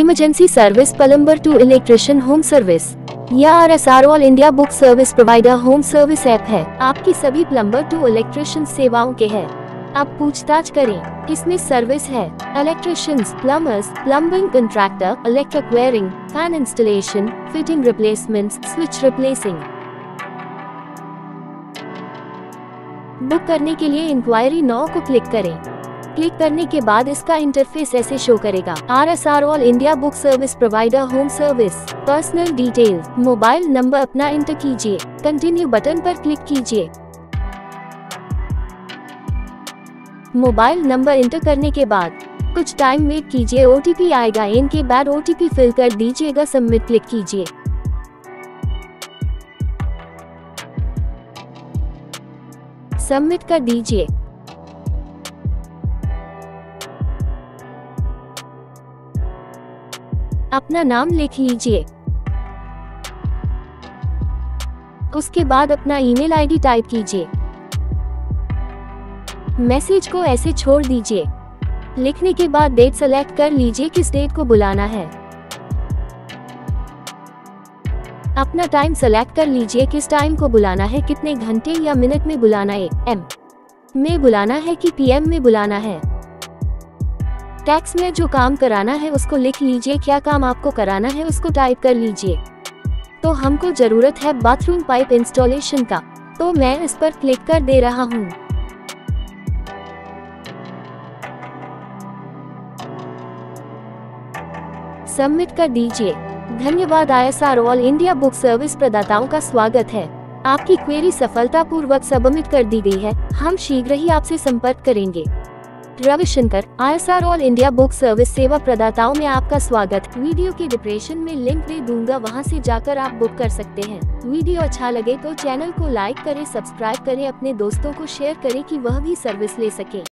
Emergency service plumber to electrician home service यह R S R all India book service provider home service app है। आपकी सभी plumber to electrician सेवाओं के है। आप पूछताछ करें। इसमें सर्विस है। Electricians plumbers plumbing contractor electric wiring fan installation fitting replacement switch replacing book करने के लिए इंक्वायरी नौ को क्लिक करें। क्लिक करने के बाद इसका इंटरफेस ऐसे शो करेगा। R S R all India book service provider home service personal detail mobile number अपना इंटर कीजिए। कंटिन्यू बटन पर क्लिक कीजिए। मोबाइल नंबर इंटर करने के बाद कुछ टाइम वेट कीजिए। ओटीपी आएगा। इनके बाद ओटीपी फिल कर दीजिएगा। सबमिट क्लिक कीजिए। सबमिट कर दीजिए। अपना नाम लिख लीजिए। उसके बाद अपना ईमेल आईडी टाइप कीजिए। मैसेज को ऐसे छोड़ दीजिए। लिखने के बाद डेट सेलेक्ट कर लीजिए किस डेट को बुलाना है। अपना टाइम सेलेक्ट कर लीजिए किस टाइम को बुलाना है, कितने घंटे या मिनट में बुलाना है। एम। में बुलाना है कि पीएम में बुलाना है। टैक्स में जो काम कराना है, उसको लिख लीजिए। क्या काम आपको कराना है, उसको टाइप कर लीजिए। तो हमको ज़रूरत है बाथरूम पाइप इंस्टॉलेशन का। तो मैं इस पर क्लिक कर दे रहा हूँ। सबमिट कर दीजिए। धन्यवाद I S R all India book service प्रदाताओं का स्वागत है। आपकी क्वेरी सफलतापूर्वक सबमिट कर दी गई है। हम शीघ्र ही आपसे संपर्क करेंगे। Ravishankar I S R all India book service सेवा प्रदाताओं में आपका स्वागत। वीडियो के डिप्रेशन में लिंक दे दूँगा, वहाँ से जाकर आप बुक कर सकते हैं। वीडियो अच्छा लगे तो चैनल को लाइक करें सब्सक्राइब करें, अपने दोस्तों को शेयर करें कि वह भी सर्विस ले सके।